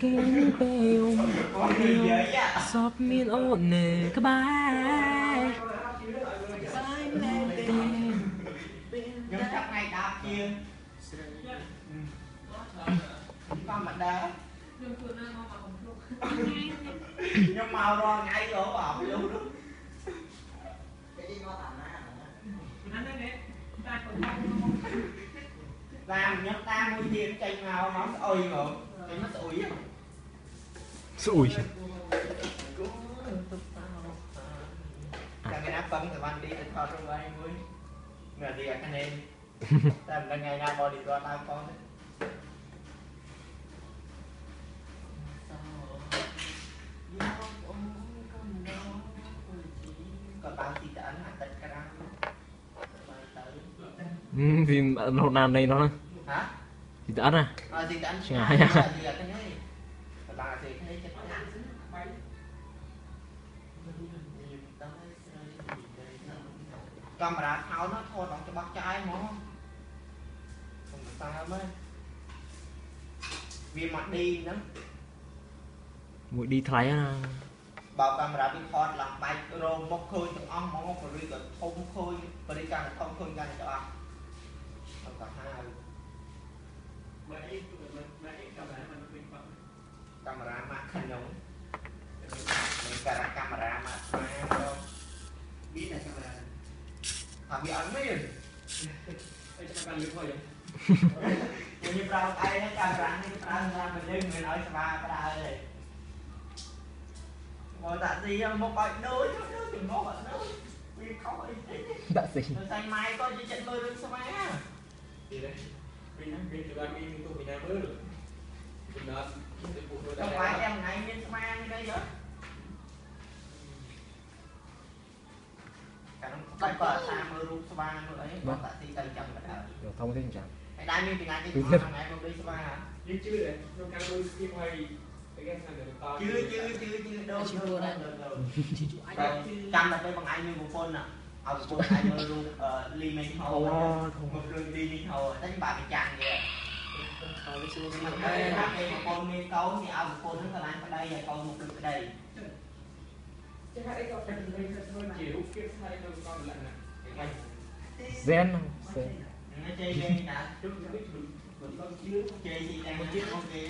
kêu bèo bèo sọp miên ô nề các bài kia con mặt đá nhưng màu lo ngay rồi bảo luôn đó cái gì ngon làm nhóm ta mua tiền chạy màu nóng ơi rồi sự mất sự úy à sợ úy cái nắp thì bạn đi đến vào trong anh vui. Ngờ gì anh em làm là ngày nào bỏ đi qua tao con đấy. Thì hôm nay đây nó hả? gì tán à ngại à camera tháo nó thôi đóng cho bác trai mà không sao mới. Vì mặt đi nữa. Mũi đi thái à bảo camera bị hot làm bài rồi một khơi thằng ông mà khơi rồi thông khơi. Và đi càng thông khơi càng cho ăn không cả hai. កាមេរ៉ាមកខ្ញុំមានការកាមេរ៉ាមកស្មារមានតែកាមេរ៉ាអត់មានអត់មានអីចាំបានលឺផងយើងខ្ញុំប្រើឯងកាមេរ៉ានេះប្រើសម្រាប់យើងមិនឲ្យស្មាប្រើទេមកតាក់ស៊ីមកបើកដូចដូចជំនួសអត់ដូចវាខុសអីទេតាក់ស៊ីតែម៉ែក៏និយាយចិត្តមើលរឿងស្មាពីនេះ Pintuan itu punya baru. Benar. Không phải em ngày mình mang đây vậy? Tại bờ xa mơ rụt spa mơ ấy, bờ tạ si tay chậm cả đời. Được thông tin chẳng. Hãy đai mình thì ngày cái thằng ngày không đi spa hả? Đi chứ đấy, trong căn đôi khi hoài chưa chưa chưa chưa đâu chưa đâu đâu đâu chăm là cái bằng anh như một phone à một phone anh mơ ru li minh hầu một đường đi minh hầu nhiên bà bị chàng vậy mà đây là cái một con miên cấu thì một phone nó còn anh ở đây con một đường ở đây. Zen Zen nó chơi game nè. Chơi gì đang chiếc con kia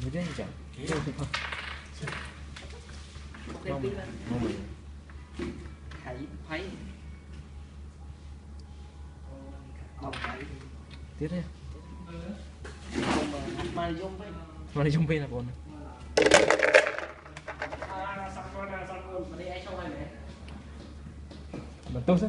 Như thế chẳng Như thế ไข่ไผ่ទៀតទេមកយំពេកមកយំពេកណាបងអាសាក់គាត់ណាសាក់គាត់មិនឯងចូលហើយមែនបន្ទោសទេ